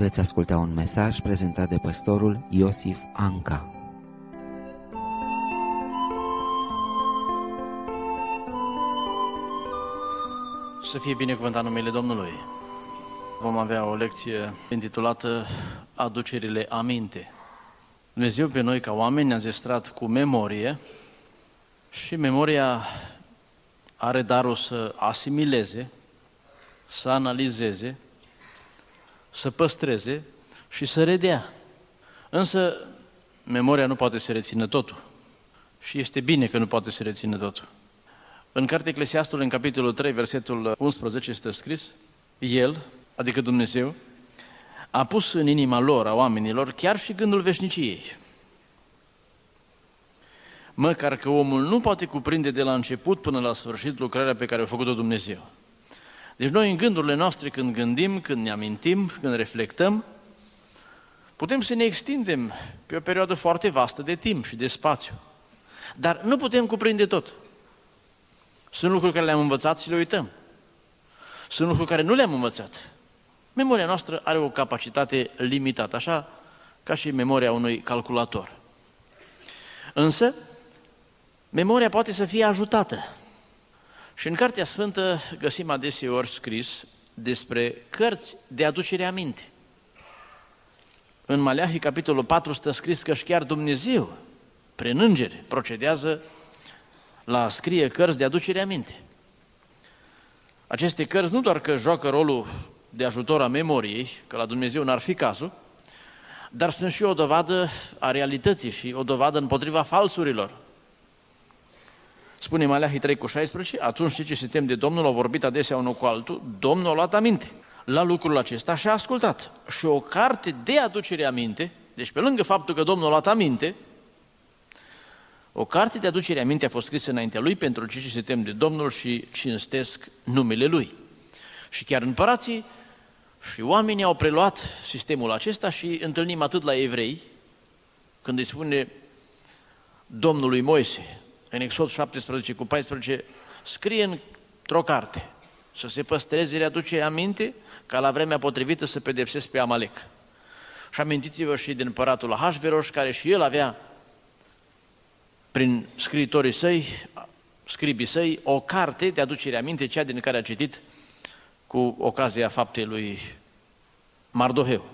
veți asculta un mesaj prezentat de păstorul Iosif Anca. Să fie binecuvântat numele Domnului. Vom avea o lecție intitulată Aducerile aminte. Dumnezeu pe noi ca oameni ne-a zestrat cu memorie și memoria are darul să asimileze, să analizeze, să păstreze și să redea. Însă memoria nu poate să rețină totul. Și este bine că nu poate să rețină totul. În cartea Eclesiastul, în capitolul 3, versetul 11, este scris, El, adică Dumnezeu, a pus în inima lor, a oamenilor, chiar și gândul veșniciei. Măcar că omul nu poate cuprinde de la început până la sfârșit lucrarea pe care a făcut-o Dumnezeu. Deci noi în gândurile noastre, când gândim, când ne amintim, când reflectăm, putem să ne extindem pe o perioadă foarte vastă de timp și de spațiu. Dar nu putem cuprinde tot. Sunt lucruri care le-am învățat și le uităm. Sunt lucruri care nu le-am învățat. Memoria noastră are o capacitate limitată, așa ca și memoria unui calculator. Însă, memoria poate să fie ajutată. Și în Cartea Sfântă găsim adeseori scris despre cărți de aducere aminte. În Maleahi, capitolul 4, stă scris că și chiar Dumnezeu, prin îngeri, procedează la scrie cărți de aducere aminte. Aceste cărți nu doar că joacă rolul de ajutor a memoriei, că la Dumnezeu n-ar fi cazul, dar sunt și o dovadă a realității și o dovadă împotriva falsurilor. Spune Maleahi 3 cu 16, atunci cei ce se tem de Domnul au vorbit adesea unul cu altul, Domnul a luat aminte la lucrul acesta și a ascultat. Și o carte de aducere aminte, deci pe lângă faptul că Domnul a luat aminte, o carte de aducere aminte a fost scrisă înaintea lui pentru cei ce se tem de Domnul și cinstesc numele lui. Și chiar împărații și oamenii au preluat sistemul acesta și întâlnim atât la evrei, când îi spune Domnului Moise, în Exod 17 cu 14, scrie într-o carte să se păstreze readuce aminte ca la vremea potrivită să pedepsesc pe Amalek. Și amintiți-vă și din împăratul Ahasveros, care și el avea prin scriitorii săi, scribii săi, o carte de aducere aminte, cea din care a citit cu ocazia faptei lui Mardoheu.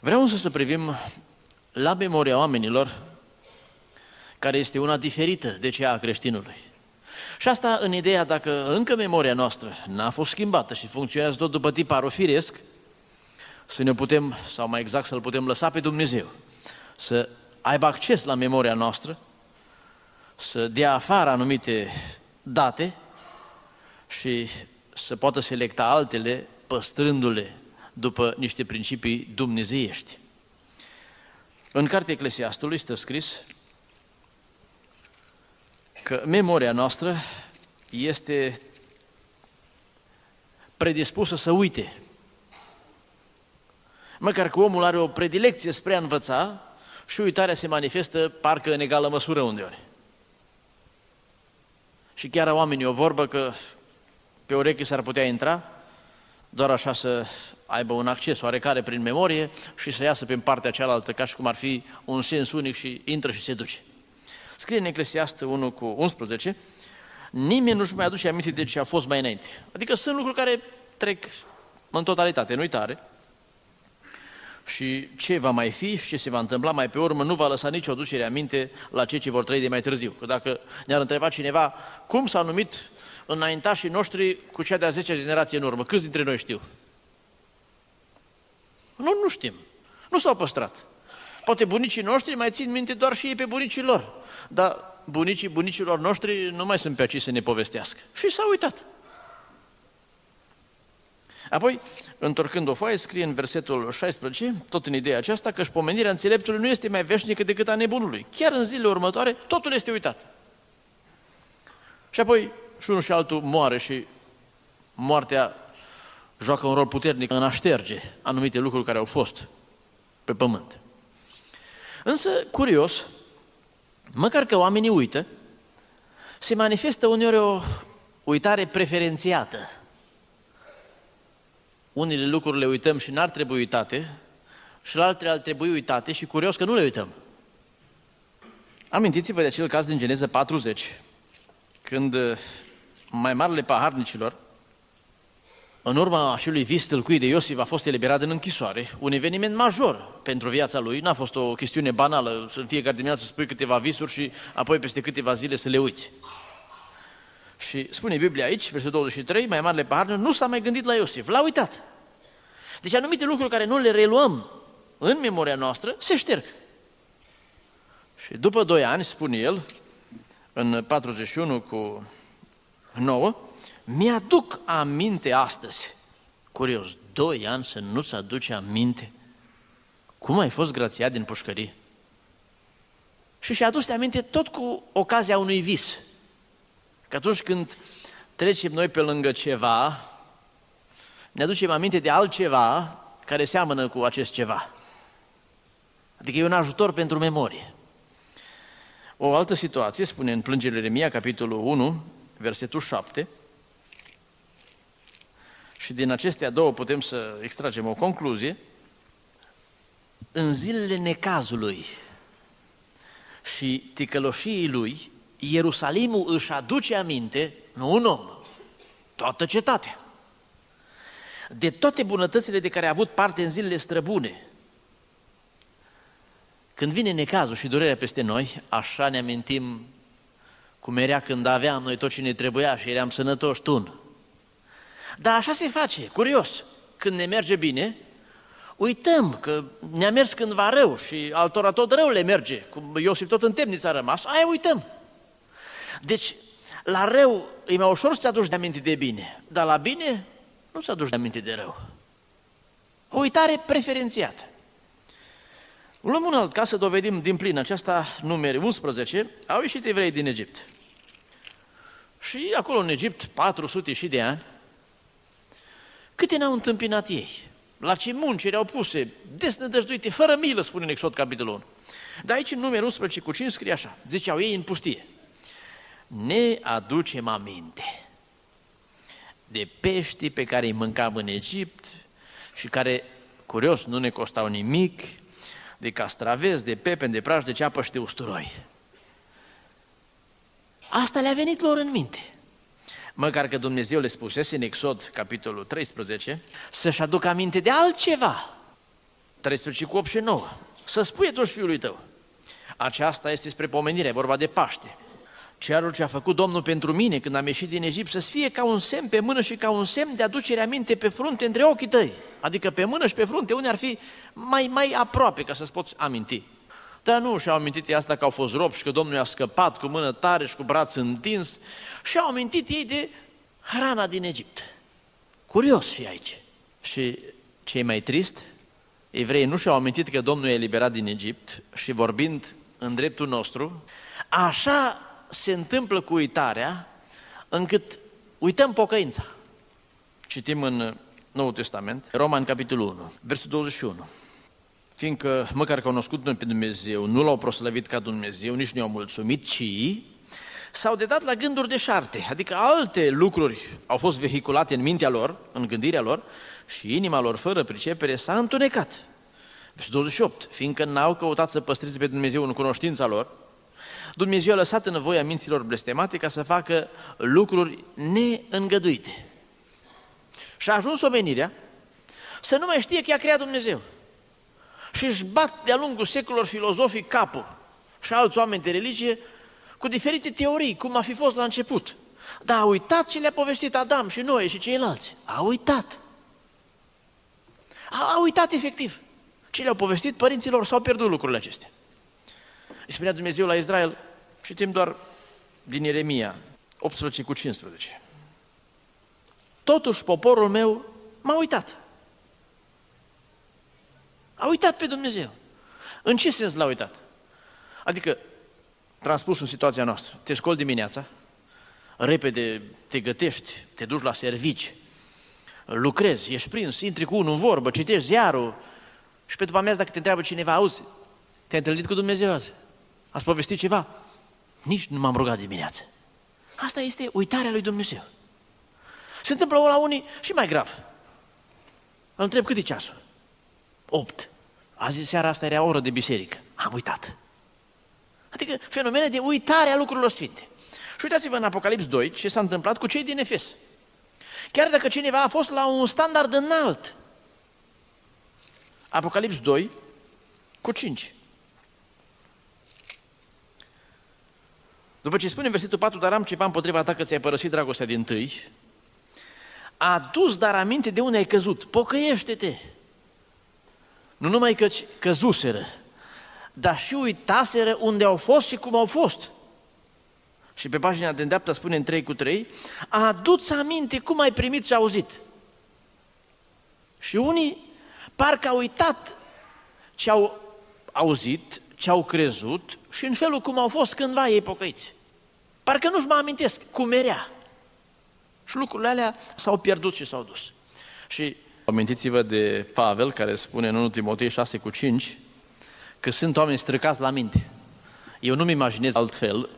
Vreau însă să privim la memoria oamenilor, care este una diferită de cea a creștinului. Și asta în ideea dacă încă memoria noastră n-a fost schimbată și funcționează tot după tiparul firesc, să ne putem, sau mai exact să-L putem lăsa pe Dumnezeu, să aibă acces la memoria noastră, să dea afară anumite date și să poată selecta altele, păstrându-le după niște principii dumnezeiești. În cartea Eclesiastului stă scris că memoria noastră este predispusă să uite. Măcar că omul are o predilecție spre a învăța, și uitarea se manifestă parcă în egală măsură undeori. Și chiar oamenii o vorbă că pe ureche s-ar putea intra, doar așa să aibă un acces oarecare prin memorie și să iasă pe partea cealaltă ca și cum ar fi un sens unic și intră și se duce. Scrie în Eclesiastă 1 cu 11, nimeni nu-și mai aduce aminte de ce a fost mai înainte. Adică sunt lucruri care trec în totalitate, în uitare, și ce va mai fi și ce se va întâmpla mai pe urmă nu va lăsa nicio ducere aminte la cei ce vor trăi de mai târziu. Că dacă ne-ar întreba cineva cum s-a numit înaintașii noștri cu cea de-a 10 generație în urmă, câți dintre noi știu? Nu, nu știm. Nu s-au păstrat. Poate bunicii noștri mai țin minte doar și ei pe bunicii lor. Dar bunicii bunicilor noștri nu mai sunt pe aici să ne povestească. Și s-au uitat. Apoi, întorcând o foaie, scrie în versetul 16, tot în ideea aceasta, că și pomenirea înțeleptului nu este mai veșnică decât a nebunului. Chiar în zilele următoare, totul este uitat. Și apoi, și unul și altul moare și moartea joacă un rol puternic în a șterge anumite lucruri care au fost pe pământ. Însă, curios, măcar că oamenii uită, se manifestă uneori o uitare preferențiată unele lucruri le uităm și n-ar trebui uitate, și la altele ar trebui uitate și curios că nu le uităm. Amintiți-vă de acel caz din Geneză 40, când uh, mai marele paharnicilor, în urma acelui vis tâlcui de Iosif a fost eliberat în închisoare, un eveniment major pentru viața lui, n-a fost o chestiune banală, să în fiecare dimineață să spui câteva visuri și apoi peste câteva zile să le uiți. Și spune Biblia aici, versetul 23, mai marele paharnic, nu s-a mai gândit la Iosif, l-a uitat. Deci anumite lucruri care nu le reluăm în memoria noastră, se șterg. Și după doi ani, spune el, în 41 cu 9, mi-aduc aminte astăzi. Curios, doi ani să nu-ți aduce aminte cum ai fost grațiat din pușcărie. Și și-a adus aminte tot cu ocazia unui vis. Că atunci când trecem noi pe lângă ceva, ne aducem aminte de altceva care seamănă cu acest ceva. Adică e un ajutor pentru memorie. O altă situație, spune în plângerile Remia, capitolul 1, versetul 7, și din acestea două putem să extragem o concluzie, în zilele necazului și ticăloșiei lui, Ierusalimul își aduce aminte, nu un om, toată cetatea, de toate bunătățile de care a avut parte în zilele străbune, când vine necazul și durerea peste noi, așa ne amintim cum era când aveam noi tot ce ne trebuia și eram sănătoși tun. Dar așa se face, curios. Când ne merge bine, uităm că ne-a mers cândva rău și altora tot rău le merge, cum Iosif tot în temniță a rămas, aia uităm. Deci, la rău e mai ușor să-ți aduci de aminte de bine, dar la bine nu să aduci de aminte de rău. O uitare preferențiată. Luăm un alt ca să dovedim din plin aceasta numere 11, au ieșit evrei din Egipt. Și acolo în Egipt, 400 și de ani, câte n-au întâmpinat ei? La ce munci erau puse, desnădăjduite, fără milă, spune în Exod capitolul 1. Dar aici în numărul 11 cu 5 scrie așa, ziceau ei în pustie. Ne aducem aminte de pești pe care îi mâncam în Egipt și care, curios, nu ne costau nimic, de castraveți, de pepen, de praș, de ceapă și de usturoi. Asta le-a venit lor în minte. Măcar că Dumnezeu le spusese în Exod, capitolul 13, să-și aducă aminte de altceva. 13 cu 8 și 9. Să spui atunci fiului tău. Aceasta este spre pomenire, vorba de Paște. Cearul ce a făcut Domnul pentru mine când am ieșit din Egipt să fie ca un semn pe mână și ca un semn de aducere aminte pe frunte între ochii tăi. Adică pe mână și pe frunte, unde ar fi mai, mai aproape ca să-ți poți aminti. Dar nu și-au amintit ei asta că au fost rob și că Domnul i-a scăpat cu mână tare și cu braț întins și-au amintit ei de hrana din Egipt. Curios și aici. Și ce mai trist, evreii nu și-au amintit că Domnul i-a eliberat din Egipt și vorbind în dreptul nostru, așa se întâmplă cu uitarea încât uităm pocăința. Citim în Noul Testament, Roman capitolul 1, versul 21. Fiindcă, măcar că au născut noi pe Dumnezeu, nu l-au proslăvit ca Dumnezeu, nici nu i-au mulțumit, ci s-au dedat la gânduri de șarte, adică alte lucruri au fost vehiculate în mintea lor, în gândirea lor, și inima lor, fără pricepere, s-a întunecat. Versul 28. Fiindcă n-au căutat să păstreze pe Dumnezeu în cunoștința lor, Dumnezeu a lăsat în voia minților blestemate ca să facă lucruri neîngăduite. Și a ajuns omenirea să nu mai știe că i-a creat Dumnezeu. Și își bat de-a lungul secolor filozofii capul și alți oameni de religie cu diferite teorii, cum a fi fost la început. Dar a uitat ce le-a povestit Adam și noi și ceilalți. A uitat. A, a uitat efectiv. Ce le-au povestit părinților s-au pierdut lucrurile acestea. Îi spunea Dumnezeu la Israel, citim doar din Ieremia 18 cu 15. Totuși poporul meu m-a uitat. A uitat pe Dumnezeu. În ce sens l-a uitat? Adică, transpus în situația noastră, te scoli dimineața, repede te gătești, te duci la servici, lucrezi, ești prins, intri cu unul în vorbă, citești ziarul și pe după amiază dacă te întreabă cineva, auzi, te-ai întâlnit cu Dumnezeu azi? Ați povestit ceva? Nici nu m-am rugat dimineață. Asta este uitarea lui Dumnezeu. Se întâmplă la unii și mai grav. Îl întreb cât e ceasul? 8. Azi seara asta era oră de biserică. Am uitat. Adică fenomene de uitare a lucrurilor sfinte. Și uitați-vă în Apocalips 2 ce s-a întâmplat cu cei din Efes. Chiar dacă cineva a fost la un standard înalt. Apocalips 2 cu 5. După ce spune în versetul 4, dar am ceva împotriva ta că ți-ai părăsit dragostea din tâi, a dus dar aminte de unde ai căzut, pocăiește-te. Nu numai că căzuseră, dar și uitaseră unde au fost și cum au fost. Și pe pagina de îndreaptă spune în 3 cu 3, a adus aminte cum ai primit și auzit. Și unii parcă au uitat ce au auzit, ce au crezut și în felul cum au fost cândva ei pocăiți. Parcă nu-și mă amintesc cum era. Și lucrurile alea s-au pierdut și s-au dus. Și amintiți-vă de Pavel, care spune în 1 Timotei 6 cu 5, că sunt oameni străcați la minte. Eu nu-mi imaginez altfel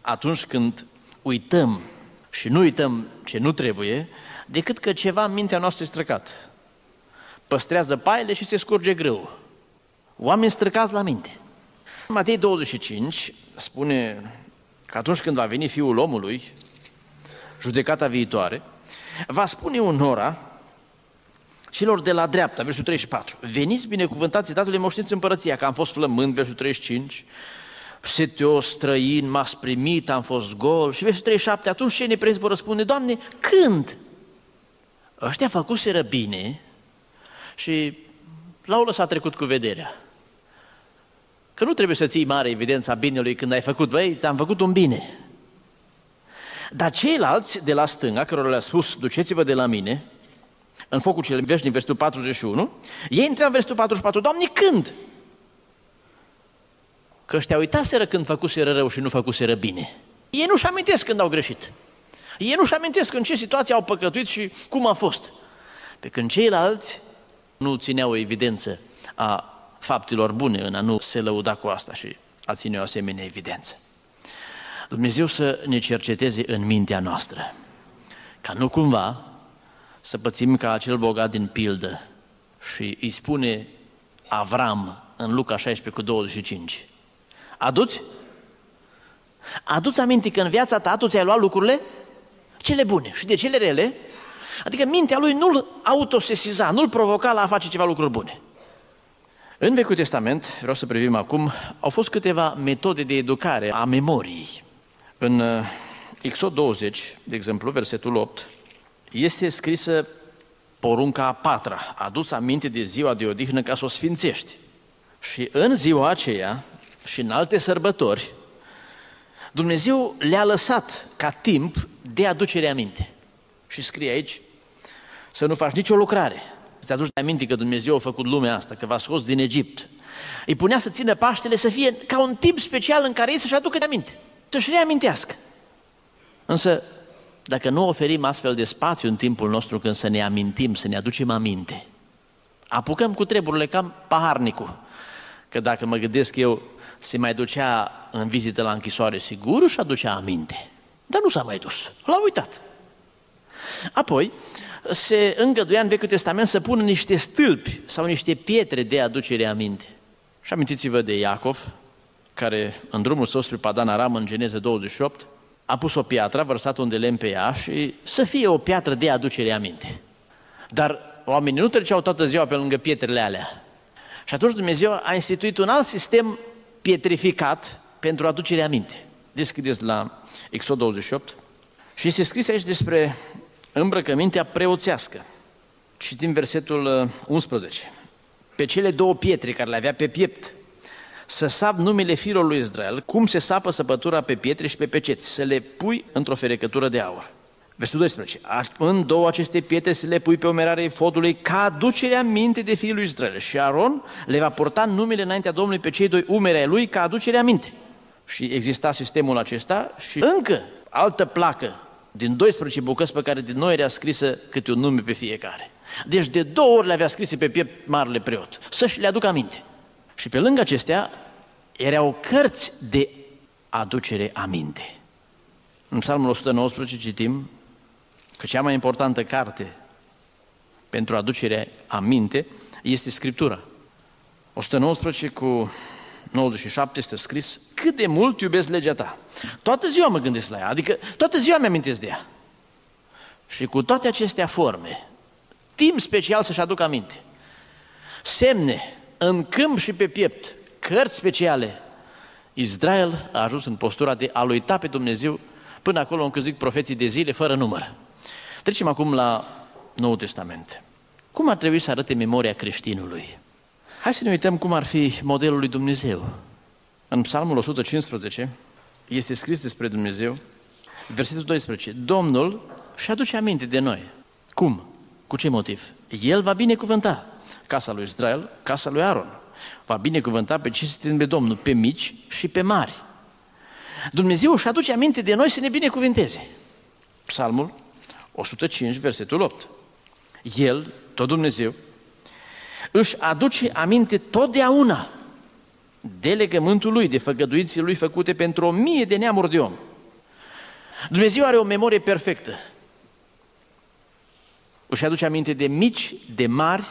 atunci când uităm și nu uităm ce nu trebuie, decât că ceva în mintea noastră e străcat. Păstrează paile și se scurge grâu. Oameni străcați la minte. Matei 25 spune că atunci când va veni Fiul omului, judecata viitoare, va spune unora, celor de la dreapta, versul 34, veniți binecuvântați Tatălui moșteniți împărăția, că am fost flămând, versul 35, seteos, străin, m-ați primit, am fost gol. Și versul 37, atunci cei nepreți vor răspunde, Doamne, când? Ăștia făcuseră bine și l-au lăsat trecut cu vederea. Că nu trebuie să ții mare evidența binelui când ai făcut, băi, ți-am făcut un bine. Dar ceilalți de la stânga, cărora le-a spus, duceți-vă de la mine, în focul cel veșnic, versetul 41, ei întreabă în versetul 44, Doamne, când? Că ăștia uitaseră când făcuseră rău și nu făcuseră bine. Ei nu-și amintesc când au greșit. Ei nu-și amintesc în ce situație au păcătuit și cum a fost. Pe când ceilalți nu țineau o evidență a faptelor bune în a nu se lăuda cu asta și a ține o asemenea evidență. Dumnezeu să ne cerceteze în mintea noastră, ca nu cumva să pățim ca acel bogat din pildă și îi spune Avram în Luca 16 cu 25. Aduți? Aduți aminte că în viața ta tu ți-ai luat lucrurile cele bune și de cele rele, adică mintea lui nu-l autosesiza, nu-l provoca la a face ceva lucruri bune. În Vechiul Testament, vreau să privim acum, au fost câteva metode de educare a memoriei. În uh, Exod 20, de exemplu, versetul 8, este scrisă porunca a patra, adus aminte de ziua de odihnă ca să o sfințești. Și în ziua aceea și în alte sărbători, Dumnezeu le-a lăsat ca timp de aducere aminte. Și scrie aici să nu faci nicio lucrare, să-ți aduci aminte că Dumnezeu a făcut lumea asta, că v-a scos din Egipt. Îi punea să țină Paștele să fie ca un timp special în care ei să-și aducă aminte, să-și reamintească. Însă, dacă nu oferim astfel de spațiu în timpul nostru când să ne amintim, să ne aducem aminte, apucăm cu treburile cam paharnicul. Că dacă mă gândesc eu, se mai ducea în vizită la închisoare sigur și aducea aminte. Dar nu s-a mai dus, l-a uitat. Apoi, se îngăduia în Vechiul Testament să pună niște stâlpi sau niște pietre de aducere aminte. Și amintiți-vă de Iacov, care în drumul său spre Padan Aram, în Geneză 28, a pus o piatră, a vărsat un de lemn pe ea și să fie o piatră de aducere aminte. Dar oamenii nu treceau toată ziua pe lângă pietrele alea. Și atunci Dumnezeu a instituit un alt sistem pietrificat pentru aducerea aminte. Deschideți la Exod 28 și se scrie aici despre îmbrăcămintea preoțească. Citim versetul 11. Uh, pe cele două pietre care le avea pe piept, să sap numele fiilor lui Israel, cum se sapă săpătura pe pietre și pe peceți, să le pui într-o ferecătură de aur. Versetul 12. În două aceste pietre să le pui pe omerarea fodului ca aducerea minte de fiul lui Israel. Și Aron le va purta numele înaintea Domnului pe cei doi umeri ai lui ca aducerea minte. Și exista sistemul acesta și încă altă placă din 12 bucăți pe care din noi era scrisă câte un nume pe fiecare. Deci de două ori le avea scrise pe piept marele preot, să-și le aducă aminte. Și pe lângă acestea erau cărți de aducere aminte. În Psalmul 119 citim că cea mai importantă carte pentru aducerea aminte este Scriptura. 119 cu 97 este scris, cât de mult iubesc legea ta. Toată ziua mă gândesc la ea, adică toată ziua mi-amintesc de ea. Și cu toate acestea forme, timp special să-și aduc aminte. Semne în câmp și pe piept, cărți speciale. Israel a ajuns în postura de a-L uita pe Dumnezeu până acolo încât zic profeții de zile fără număr. Trecem acum la Noul Testament. Cum ar trebui să arate memoria creștinului? Hai să ne uităm cum ar fi modelul lui Dumnezeu. În Psalmul 115 este scris despre Dumnezeu, versetul 12. Domnul și aduce aminte de noi. Cum? Cu ce motiv? El va binecuvânta casa lui Israel, casa lui Aaron. Va binecuvânta pe ce se de Domnul, pe mici și pe mari. Dumnezeu își aduce aminte de noi să ne binecuvinteze. Psalmul 105, versetul 8. El, tot Dumnezeu, își aduce aminte totdeauna de legământul lui, de făgăduințele lui făcute pentru o mie de neamuri de om. Dumnezeu are o memorie perfectă. Își aduce aminte de mici, de mari,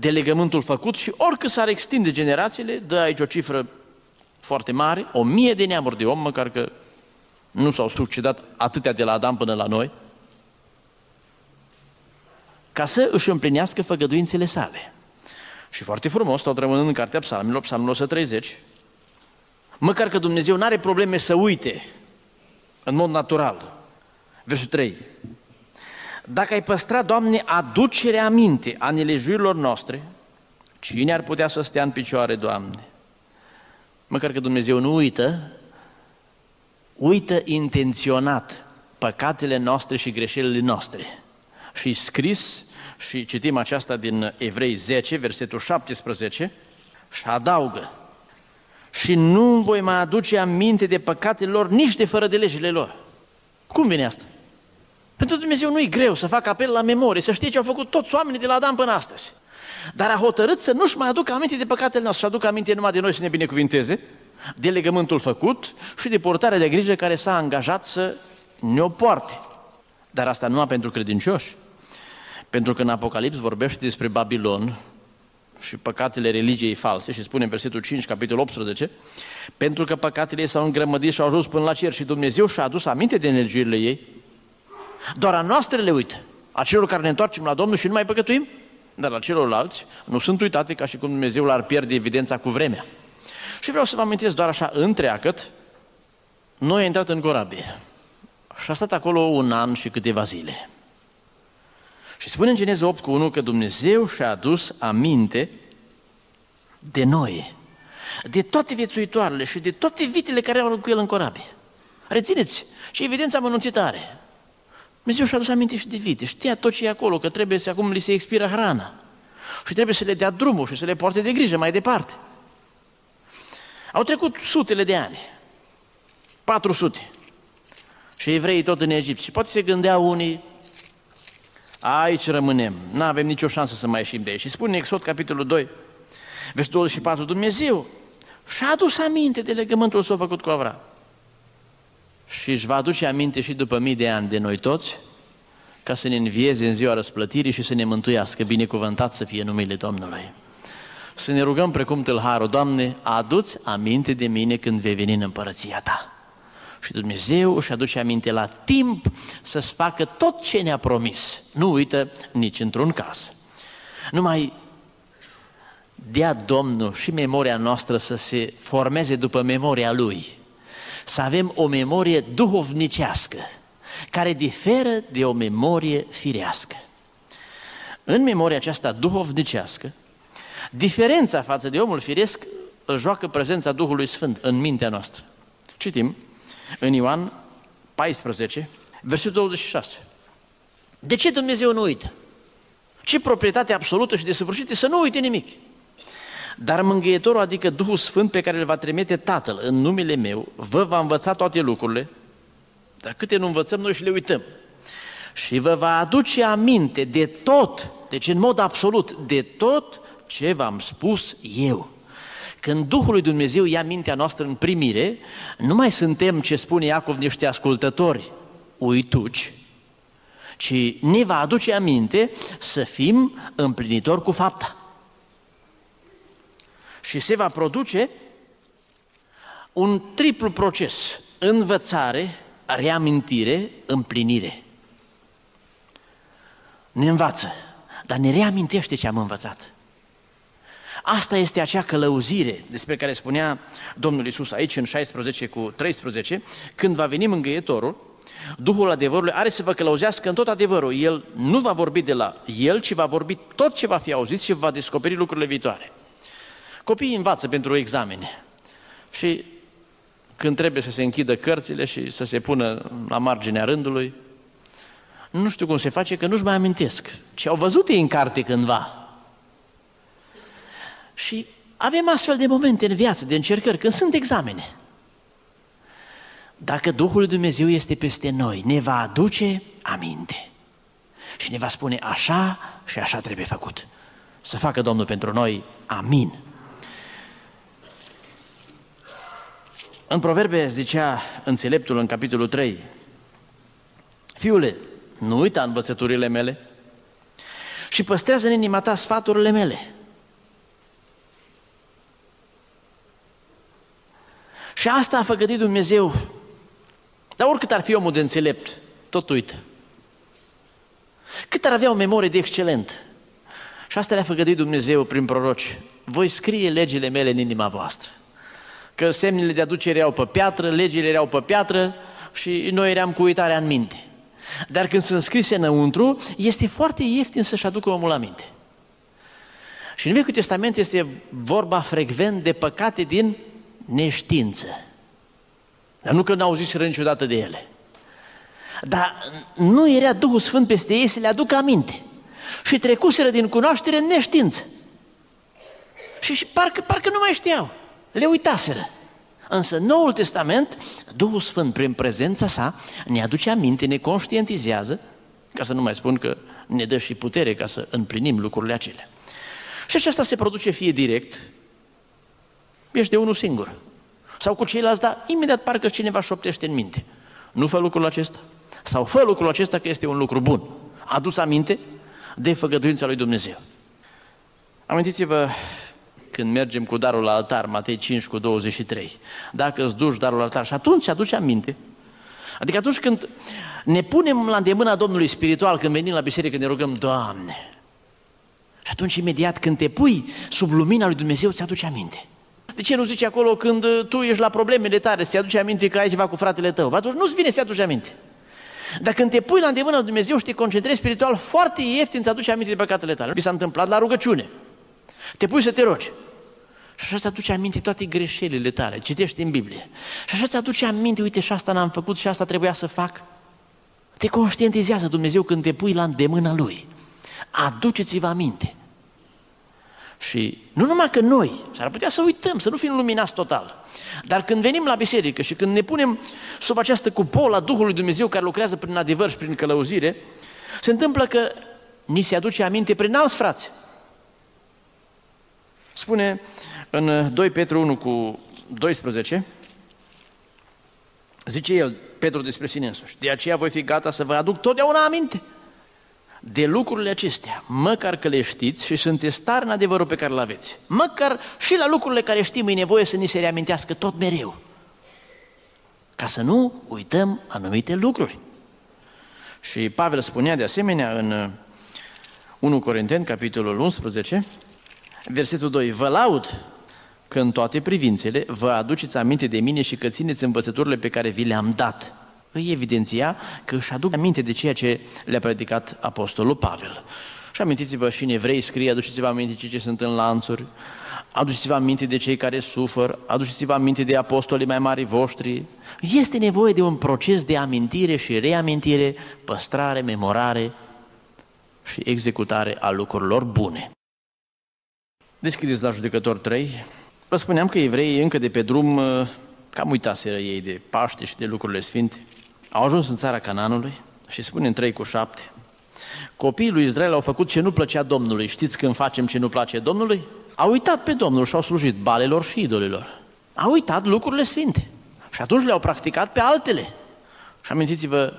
de legământul făcut și oricât s-ar extinde generațiile, dă aici o cifră foarte mare, o mie de neamuri de om, măcar că nu s-au succedat atâtea de la Adam până la noi, ca să își împlinească făgăduințele sale. Și foarte frumos, tot rămânând în cartea psalmilor, psalmul 130, măcar că Dumnezeu nu are probleme să uite în mod natural. Versul 3. Dacă ai păstra, Doamne, aducerea aminte a nelejuirilor noastre, cine ar putea să stea în picioare, Doamne? Măcar că Dumnezeu nu uită, uită intenționat păcatele noastre și greșelile noastre. Și scris, și citim aceasta din Evrei 10, versetul 17, și adaugă, și nu voi mai aduce aminte de păcatele lor, nici de fără de legile lor. Cum vine asta? Pentru Dumnezeu nu e greu să facă apel la memorie, să știe ce au făcut toți oamenii de la Adam până astăzi. Dar a hotărât să nu-și mai aducă aminte de păcatele noastre, să aducă aminte numai de noi să ne binecuvinteze, de legământul făcut și de portarea de grijă care s-a angajat să ne o poarte. Dar asta numai pentru credincioși. Pentru că în Apocalips vorbește despre Babilon și păcatele religiei false și spune în versetul 5, capitolul 18, pentru că păcatele ei s-au îngrămădit și au ajuns până la cer și Dumnezeu și-a adus aminte de energiile ei, doar a noastre le uită, a celor care ne întoarcem la Domnul și nu mai păcătuim, dar la celorlalți nu sunt uitate ca și cum Dumnezeu l-ar pierde evidența cu vremea. Și vreau să vă amintesc doar așa, întreagăt, noi a intrat în corabie și a stat acolo un an și câteva zile. Și spune în Geneza 8 cu 1 că Dumnezeu și-a adus aminte de noi, de toate viețuitoarele și de toate vitele care au cu el în corabie. Rețineți, și evidența mănunțită are. Dumnezeu și-a adus aminte și de vite, știa tot ce e acolo, că trebuie să acum li se expiră hrana. Și trebuie să le dea drumul și să le poarte de grijă mai departe. Au trecut sutele de ani, 400. Și evreii tot în Egipt. Și poate se gândeau unii, aici rămânem, nu avem nicio șansă să mai ieșim de aici. Și spune Exod, capitolul 2, versetul 24, Dumnezeu și-a adus aminte de legământul s-a făcut cu Avram. Și își va aduce aminte și după mii de ani de noi toți, ca să ne învieze în ziua răsplătirii și să ne mântuiască, binecuvântat să fie numele Domnului. Să ne rugăm precum tâlharul, Doamne, aduți aminte de mine când vei veni în împărăția Ta. Și Dumnezeu își aduce aminte la timp să-ți facă tot ce ne-a promis. Nu uită nici într-un caz. Numai dea Domnul și memoria noastră să se formeze după memoria Lui. Să avem o memorie duhovnicească, care diferă de o memorie firească. În memoria aceasta duhovnicească, diferența față de omul firesc îl joacă prezența Duhului Sfânt în mintea noastră. Citim în Ioan 14, versetul 26. De ce Dumnezeu nu uită? Ce proprietate absolută și desăvârșită să nu uite nimic. Dar mângâietorul, adică Duhul Sfânt pe care îl va trimite Tatăl în numele meu, vă va învăța toate lucrurile, dar câte nu învățăm, noi și le uităm. Și vă va aduce aminte de tot, deci în mod absolut, de tot ce v-am spus eu. Când Duhul lui Dumnezeu ia mintea noastră în primire, nu mai suntem, ce spune Iacov, niște ascultători uituci, ci ne va aduce aminte să fim împlinitori cu fapta. Și se va produce un triplu proces, învățare, reamintire, împlinire. Ne învață, dar ne reamintește ce am învățat. Asta este acea călăuzire despre care spunea Domnul Isus aici în 16 cu 13, când va veni mângâietorul, Duhul adevărului are să vă călăuzească în tot adevărul. El nu va vorbi de la el, ci va vorbi tot ce va fi auzit și va descoperi lucrurile viitoare. Copiii învață pentru examene și când trebuie să se închidă cărțile și să se pună la marginea rândului, nu știu cum se face, că nu-și mai amintesc ce au văzut ei în carte cândva. Și avem astfel de momente în viață, de încercări, când sunt examene. Dacă Duhul lui Dumnezeu este peste noi, ne va aduce aminte. Și ne va spune așa și așa trebuie făcut. Să facă Domnul pentru noi. Amin. În proverbe zicea înțeleptul în capitolul 3, Fiule, nu uita învățăturile mele și păstrează în inima ta sfaturile mele. Și asta a făgădit Dumnezeu. Dar oricât ar fi omul de înțelept, tot uită. Cât ar avea o memorie de excelent. Și asta le-a făgădit Dumnezeu prin proroci. Voi scrie legile mele în inima voastră. Că semnele de aducere erau pe piatră, legile erau pe piatră și noi eram cu uitarea în minte. Dar când sunt scrise înăuntru, este foarte ieftin să-și aducă omul la minte. Și în Vechiul Testament este vorba frecvent de păcate din neștiință. Dar nu că n-au zis niciodată de ele. Dar nu era Duhul Sfânt peste ei să le aducă aminte. Și trecuseră din cunoaștere în neștiință. Și, și parcă, parcă nu mai știau. Le uitaseră. Însă Noul Testament, Duhul Sfânt, prin prezența sa, ne aduce aminte, ne conștientizează, ca să nu mai spun că ne dă și putere ca să împlinim lucrurile acelea. Și aceasta se produce fie direct, ești de unul singur, sau cu ceilalți, dar imediat parcă cineva șoptește în minte. Nu fă lucrul acesta. Sau fă lucrul acesta că este un lucru bun. Adus aminte de făgăduința lui Dumnezeu. Amintiți-vă când mergem cu darul la altar, Matei 5 cu 23. Dacă îți duci darul la altar și atunci aduce aminte. Adică atunci când ne punem la îndemâna Domnului spiritual, când venim la biserică, ne rugăm, Doamne. Și atunci imediat când te pui sub lumina lui Dumnezeu, ți aduce aminte. De ce nu zice acolo când tu ești la problemele tale, să-ți aduce aminte că ai ceva cu fratele tău? Atunci nu-ți vine să-ți aduce aminte. Dar când te pui la îndemâna lui Dumnezeu și te concentrezi spiritual, foarte ieftin ți aduce aminte de păcatele tale. Mi s-a întâmplat la rugăciune. Te pui să te rogi. Și așa ți aduce aminte toate greșelile tale, citești în Biblie. Și așa ți aduce aminte, uite, și asta n-am făcut și asta trebuia să fac. Te conștientizează Dumnezeu când te pui la îndemâna Lui. Aduceți-vă aminte. Și nu numai că noi, s-ar putea să uităm, să nu fim luminați total, dar când venim la biserică și când ne punem sub această cupolă a Duhului Dumnezeu care lucrează prin adevăr și prin călăuzire, se întâmplă că ni se aduce aminte prin alți frați. Spune în 2 Petru 1 cu 12, zice el, Petru despre sine însuși, de aceea voi fi gata să vă aduc totdeauna aminte de lucrurile acestea, măcar că le știți și sunteți tari în adevărul pe care îl aveți. Măcar și la lucrurile care știm e nevoie să ni se reamintească tot mereu. Ca să nu uităm anumite lucruri. Și Pavel spunea de asemenea în 1 Corinteni, capitolul 11, versetul 2, Vă laud că în toate privințele vă aduceți aminte de mine și că țineți învățăturile pe care vi le-am dat îi evidenția că își aduc aminte de ceea ce le-a predicat Apostolul Pavel. Și amintiți-vă și în evrei scrie, aduceți-vă aminte de ce sunt în lanțuri, aduceți-vă aminte de cei care sufăr, aduceți-vă aminte de apostolii mai mari voștri. Este nevoie de un proces de amintire și reamintire, păstrare, memorare și executare a lucrurilor bune. Deschideți la judecător 3. Vă spuneam că evreii încă de pe drum cam uitaseră ei de Paște și de lucrurile sfinte. Au ajuns în țara Cananului și spune în 3 cu 7. Copiii lui Israel au făcut ce nu plăcea Domnului. Știți când facem ce nu place Domnului? Au uitat pe Domnul și au slujit balelor și idolilor. Au uitat lucrurile sfinte. Și atunci le-au practicat pe altele. Și amintiți-vă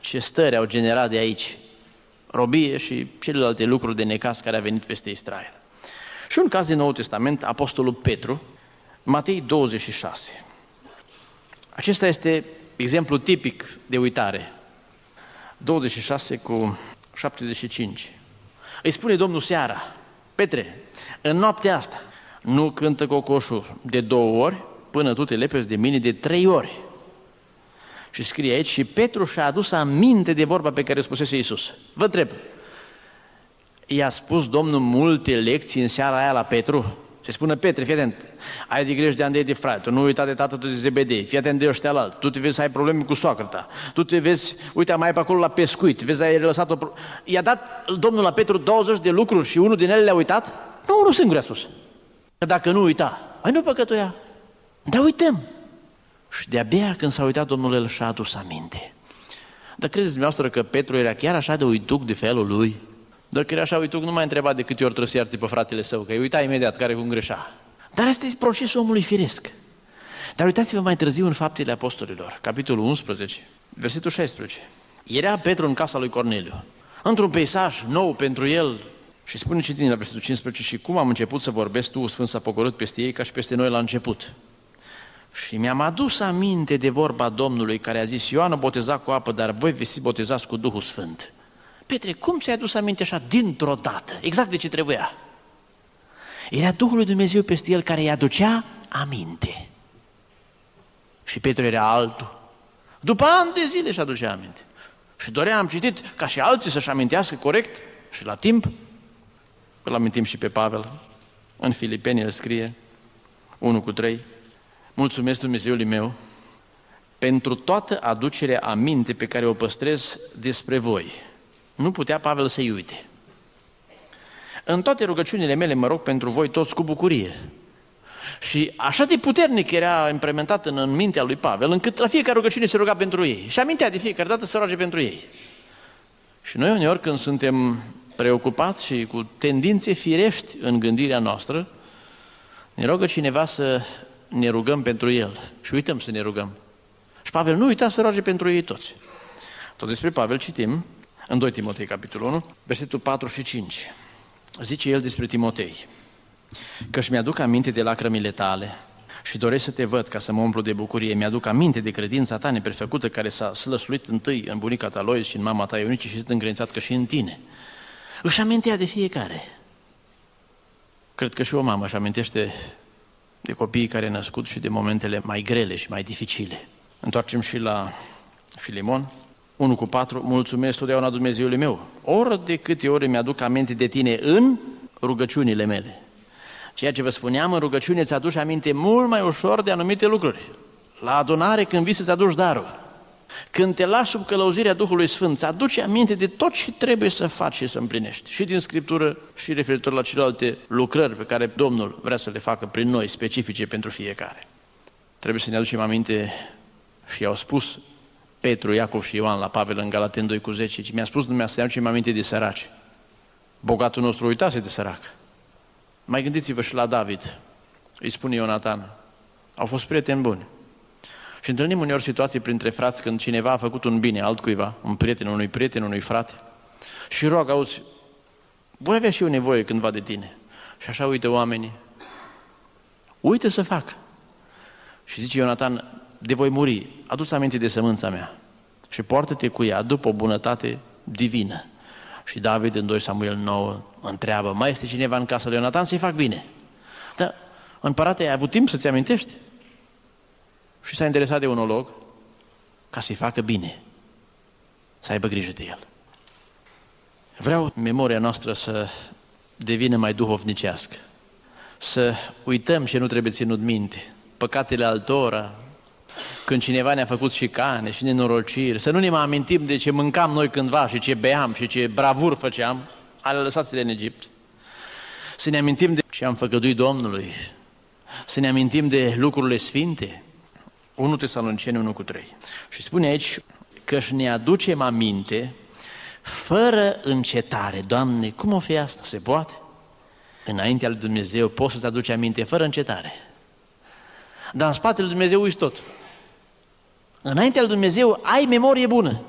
ce stări au generat de aici robie și celelalte lucruri de necas care a venit peste Israel. Și un caz din Noul Testament, Apostolul Petru, Matei 26. Acesta este exemplu tipic de uitare. 26 cu 75. Îi spune Domnul seara, Petre, în noaptea asta nu cântă cocoșul de două ori până tu te lepezi de mine de trei ori. Și scrie aici, și Petru și-a adus aminte de vorba pe care o spusese Iisus. Vă întreb, i-a spus Domnul multe lecții în seara aia la Petru? Se spune, Petre, fii atent, ai de grijă de Andrei de frate, tu nu uita de tată de Zebedei, fii atent de ăștia alt, tu te vezi să ai probleme cu soacră ta, tu te vezi, uite, mai pe acolo la pescuit, vezi, ai lăsat-o... I-a dat Domnul la Petru 20 de lucruri și unul din ele le-a uitat? Nu, unul singur a spus. Că dacă nu uita, ai nu păcătuia. Dar uităm. Și de-abia când s-a uitat Domnul, el și-a adus aminte. Dar credeți dumneavoastră că Petru era chiar așa de uituc de felul lui? Dacă era așa uituc, nu mai întreba de câte ori trebuie să ierte pe fratele său, că îi uita imediat care cum greșea. Dar asta este procesul omului firesc. Dar uitați-vă mai târziu în Faptele Apostolilor, capitolul 11, versetul 16. Era Petru în casa lui Corneliu, într-un peisaj nou pentru el, și spune citind la versetul 15, și cum am început să vorbesc tu, Sfânt s-a pogorât peste ei ca și peste noi la început. Și mi-am adus aminte de vorba Domnului care a zis, Ioan boteza cu apă, dar voi veți botezați cu Duhul Sfânt. Petre, cum ți-ai adus aminte așa dintr-o dată? Exact de ce trebuia. Era Duhul lui Dumnezeu peste el care îi aducea aminte. Și Petru era altul. După ani de zile și aducea aminte. Și dorea, am citit, ca și alții să-și amintească corect și la timp. Îl amintim și pe Pavel. În Filipeni el scrie 1 cu 3. Mulțumesc Dumnezeului meu pentru toată aducerea aminte pe care o păstrez despre voi. Nu putea Pavel să-i uite. În toate rugăciunile mele mă rog pentru voi toți cu bucurie. Și așa de puternic era implementat în, în mintea lui Pavel, încât la fiecare rugăciune se ruga pentru ei. Și amintea de fiecare dată să roage pentru ei. Și noi uneori când suntem preocupați și cu tendințe firești în gândirea noastră, ne rogă cineva să ne rugăm pentru el și uităm să ne rugăm. Și Pavel nu uita să roage pentru ei toți. Tot despre Pavel citim în 2 Timotei, capitolul 1, versetul 4 și 5. Zice el despre Timotei, că își mi-aduc aminte de lacrămile tale și doresc să te văd ca să mă umplu de bucurie. Mi-aduc aminte de credința ta neperfăcută care s-a slăsluit întâi în bunica ta Lois și în mama ta Ionice și sunt încredințat că și în tine. Își amintea de fiecare. Cred că și o mamă își amintește de copiii care născut și de momentele mai grele și mai dificile. Întoarcem și la Filimon, 1 cu 4, mulțumesc totdeauna Dumnezeului meu. Ori de câte ori mi-aduc aminte de tine în rugăciunile mele. Ceea ce vă spuneam, în rugăciune îți aduci aminte mult mai ușor de anumite lucruri. La adunare, când vii să-ți aduci darul. Când te lași sub călăuzirea Duhului Sfânt, îți aduce aminte de tot ce trebuie să faci și să împlinești. Și din Scriptură, și referitor la celelalte lucrări pe care Domnul vrea să le facă prin noi, specifice pentru fiecare. Trebuie să ne aducem aminte și i-au spus Petru, Iacov și Ioan la Pavel în Galaten 2 cu 10, ci mi-a spus dumneavoastră, să ne aminte de săraci. Bogatul nostru uitase de sărac. Mai gândiți-vă și la David, îi spune Ionatan, au fost prieteni buni. Și întâlnim uneori situații printre frați când cineva a făcut un bine altcuiva, un prieten, unui prieten, unui frate, și rog, auzi, voi avea și eu nevoie cândva de tine. Și așa uită oamenii. Uite să fac. Și zice Ionatan, de voi muri, adu aminte de sămânța mea și poartă-te cu ea după o bunătate divină. Și David în 2 Samuel 9 întreabă, mai este cineva în casa lui Ionatan să-i fac bine? Dar împărate, ai avut timp să-ți amintești? Și s-a interesat de un olog ca să-i facă bine, să aibă grijă de el. Vreau memoria noastră să devină mai duhovnicească, să uităm ce nu trebuie ținut minte, păcatele altora, când cineva ne-a făcut și cane și nenorociri, să nu ne mai amintim de ce mâncam noi cândva și ce beam și ce bravur făceam, ale lăsați-le în Egipt. Să ne amintim de ce am făgăduit Domnului, să ne amintim de lucrurile sfinte. 1 Tesaloniceni 1 cu 3. Și spune aici că își ne aducem aminte fără încetare. Doamne, cum o fi asta? Se poate? Înaintea lui Dumnezeu poți să-ți aduci aminte fără încetare. Dar în spatele lui Dumnezeu uiți tot. Înaintea lui Dumnezeu ai memorie bună.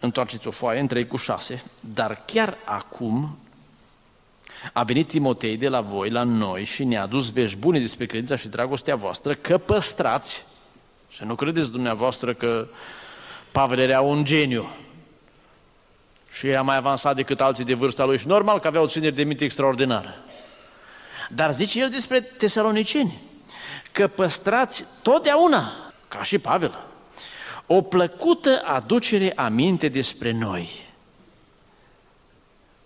întoarceți o foaie în 3 cu 6, dar chiar acum a venit Timotei de la voi, la noi și ne-a adus vești bune despre credința și dragostea voastră, că păstrați, să nu credeți dumneavoastră că Pavel era un geniu și era mai avansat decât alții de vârsta lui și normal că avea o ținere de minte extraordinară. Dar zice el despre tesaloniceni, că păstrați totdeauna, ca și Pavel, o plăcută aducere aminte despre noi.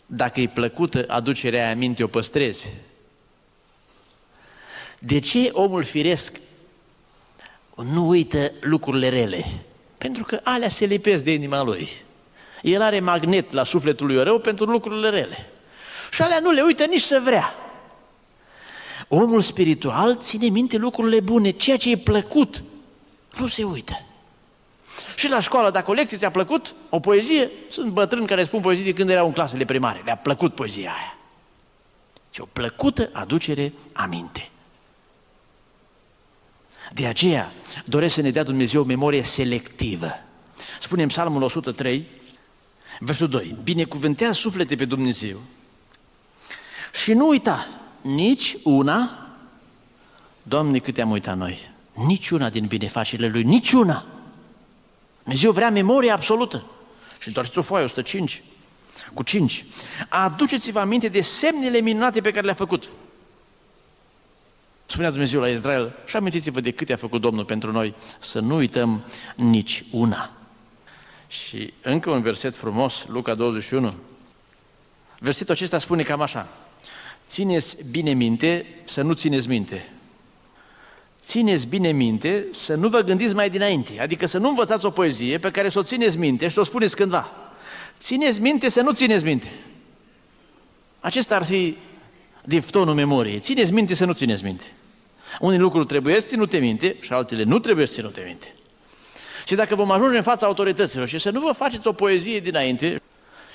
Dacă e plăcută aducerea aminte, o păstrezi. De ce omul firesc nu uită lucrurile rele? Pentru că alea se lipesc de inima lui. El are magnet la sufletul lui rău pentru lucrurile rele. Și alea nu le uită nici să vrea. Omul spiritual ține minte lucrurile bune, ceea ce e plăcut, nu se uită. Și la școală, dacă o lecție ți-a plăcut, o poezie, sunt bătrâni care spun poezii de când erau în clasele primare, le-a plăcut poezia aia. Și o plăcută aducere aminte. De aceea doresc să ne dea Dumnezeu o memorie selectivă. Spune în Psalmul 103, versul 2, binecuvântează suflete pe Dumnezeu și nu uita nici una, Doamne, câte am uitat noi, niciuna din binefacerile Lui, niciuna. Dumnezeu vrea memorie absolută. Și întoarceți o foaie, 105, cu 5. Aduceți-vă aminte de semnele minunate pe care le-a făcut. Spunea Dumnezeu la Israel, și amintiți-vă de câte a făcut Domnul pentru noi, să nu uităm nici una. Și încă un verset frumos, Luca 21. Versetul acesta spune cam așa. Țineți bine minte să nu țineți minte. Țineți bine minte să nu vă gândiți mai dinainte. Adică să nu învățați o poezie pe care să o țineți minte și să o spuneți cândva. Țineți minte să nu țineți minte. Acesta ar fi diftonul memoriei. Țineți minte să nu țineți minte. Unii lucruri trebuie ținute minte și altele nu trebuie ținute minte. Și dacă vom ajunge în fața autorităților și să nu vă faceți o poezie dinainte,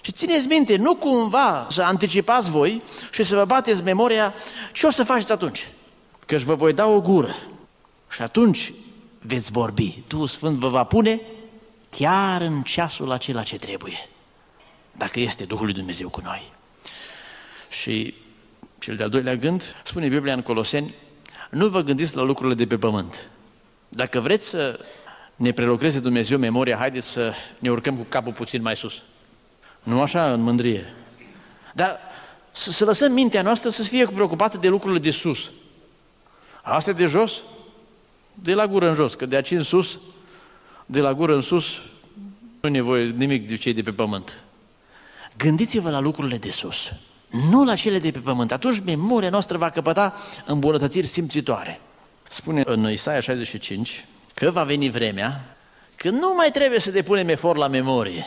și țineți minte, nu cumva să anticipați voi și să vă bateți memoria ce o să faceți atunci. Că vă voi da o gură și atunci veți vorbi. Tu, Sfânt, vă va pune chiar în ceasul acela ce trebuie. Dacă este Duhul lui Dumnezeu cu noi. Și cel de-al doilea gând, spune Biblia în Coloseni, nu vă gândiți la lucrurile de pe pământ. Dacă vreți să ne prelucreze Dumnezeu memoria, haideți să ne urcăm cu capul puțin mai sus. Nu așa în mândrie. Dar să, să lăsăm mintea noastră să fie preocupată de lucrurile de sus. Asta de jos, de la gură în jos, că de aici în sus, de la gură în sus, nu e nevoie nimic de cei de pe pământ. Gândiți-vă la lucrurile de sus, nu la cele de pe pământ. Atunci memoria noastră va căpăta îmbunătățiri simțitoare. Spune în Isaia 65 că va veni vremea când nu mai trebuie să depunem efort la memorie,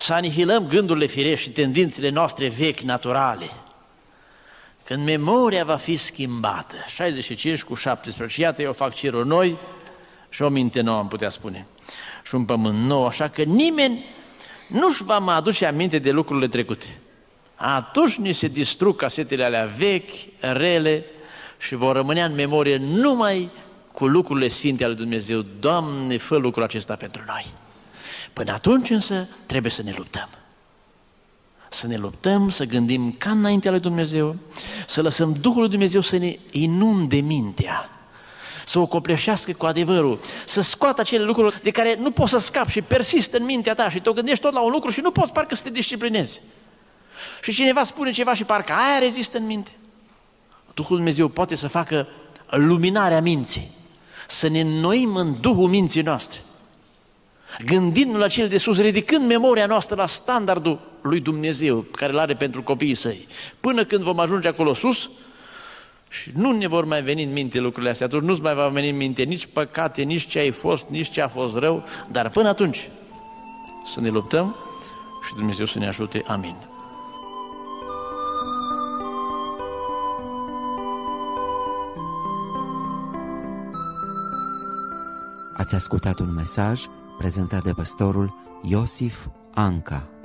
să anihilăm gândurile firești și tendințele noastre vechi, naturale. Când memoria va fi schimbată, 65 cu 17, iată eu fac ceruri noi și o minte nouă am putea spune, și un pământ nou, așa că nimeni nu-și va mai aduce aminte de lucrurile trecute. Atunci ni se distrug casetele alea vechi, rele și vor rămâne în memorie numai cu lucrurile sfinte ale Dumnezeu. Doamne, fă lucrul acesta pentru noi. Până atunci însă trebuie să ne luptăm. Să ne luptăm, să gândim ca înaintea lui Dumnezeu, să lăsăm Duhul lui Dumnezeu să ne inunde mintea, să o copleșească cu adevărul, să scoată acele lucruri de care nu poți să scapi și persistă în mintea ta și te gândești tot la un lucru și nu poți parcă să te disciplinezi. Și cineva spune ceva și parcă aia rezistă în minte. Duhul Dumnezeu poate să facă luminarea minții, să ne înnoim în Duhul minții noastre gândindu-ne la cel de sus, ridicând memoria noastră la standardul lui Dumnezeu, care îl are pentru copiii săi. Până când vom ajunge acolo sus și nu ne vor mai veni în minte lucrurile astea, atunci nu-ți mai va veni în minte nici păcate, nici ce ai fost, nici ce a fost rău, dar până atunci să ne luptăm și Dumnezeu să ne ajute. Amin. Ați ascultat un mesaj prezentat de pastorul Iosif Anca.